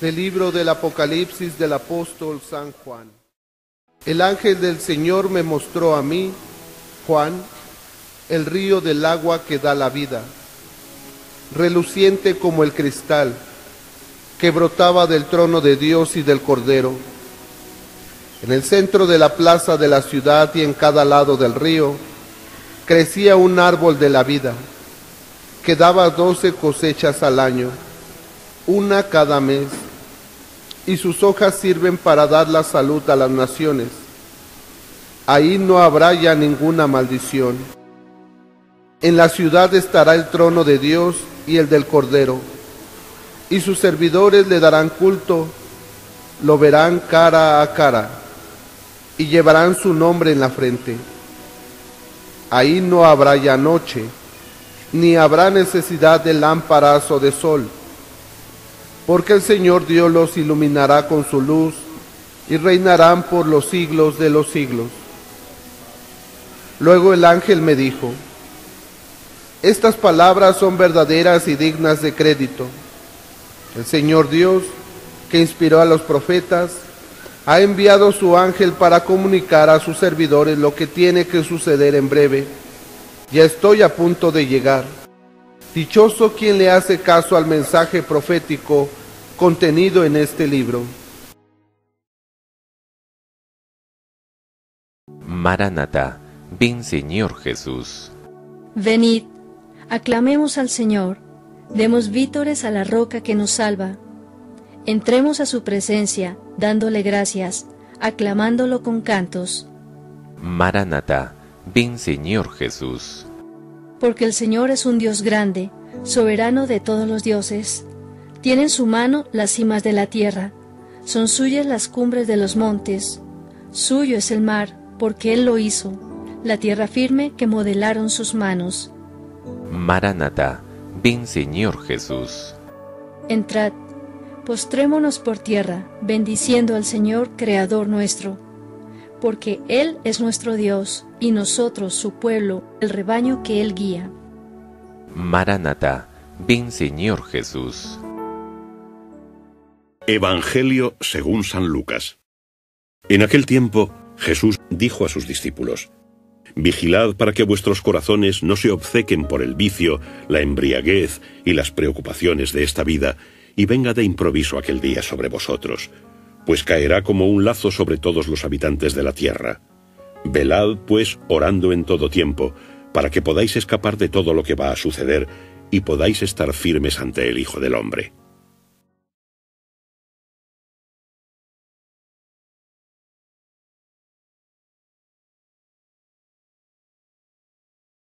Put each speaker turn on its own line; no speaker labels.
Del libro del Apocalipsis del apóstol San Juan. El ángel del Señor me mostró a mí, Juan, el río del agua que da la vida, reluciente como el cristal, que brotaba del trono de Dios y del Cordero. En el centro de la plaza de la ciudad y en cada lado del río crecía un árbol de la vida, que daba doce cosechas al año, una cada mes y sus hojas sirven para dar la salud a las naciones. Ahí no habrá ya ninguna maldición. En la ciudad estará el trono de Dios y el del Cordero, y sus servidores le darán culto, lo verán cara a cara, y llevarán su nombre en la frente. Ahí no habrá ya noche, ni habrá necesidad de lámparas o de sol porque el Señor Dios los iluminará con su luz y reinarán por los siglos de los siglos. Luego el ángel me dijo, estas palabras son verdaderas y dignas de crédito. El Señor Dios, que inspiró a los profetas, ha enviado su ángel para comunicar a sus servidores lo que tiene que suceder en breve. Ya estoy a punto de llegar. Dichoso quien le hace caso al mensaje profético contenido en este libro.
Maranata, ven Señor Jesús.
Venid, aclamemos al Señor, demos vítores a la roca que nos salva. Entremos a su presencia, dándole gracias, aclamándolo con cantos.
Maranata, ven Señor Jesús
porque el Señor es un Dios grande, soberano de todos los dioses. Tiene en su mano las cimas de la tierra, son suyas las cumbres de los montes. Suyo es el mar, porque Él lo hizo, la tierra firme que modelaron sus manos.
Maranata, ven Señor Jesús.
Entrad, postrémonos por tierra, bendiciendo al Señor Creador nuestro porque Él es nuestro Dios y nosotros su pueblo, el rebaño que Él guía.
Maranata, ven Señor Jesús.
Evangelio según San Lucas. En aquel tiempo Jesús dijo a sus discípulos, Vigilad para que vuestros corazones no se obcequen por el vicio, la embriaguez y las preocupaciones de esta vida, y venga de improviso aquel día sobre vosotros pues caerá como un lazo sobre todos los habitantes de la tierra. Velad, pues, orando en todo tiempo, para que podáis escapar de todo lo que va a suceder y podáis estar firmes ante el Hijo del Hombre.